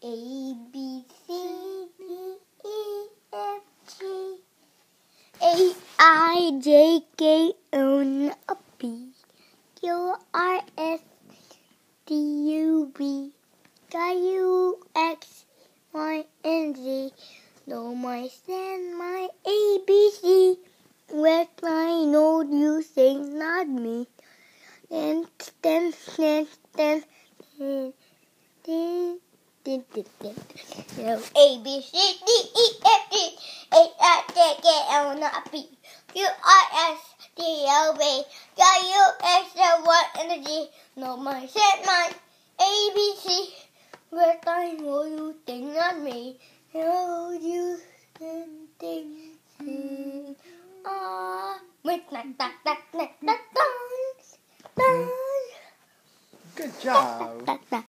A B C D E F G. A I J K L M N P Q R S T U V. W X Y and Z. No my stand my A B my you sing not me. Then then then then then then then then then then A B C D E F G H I J K L N P Q R S T U V W X Y and Z. No my stand my A B C. With my note you sing not me. You Good job.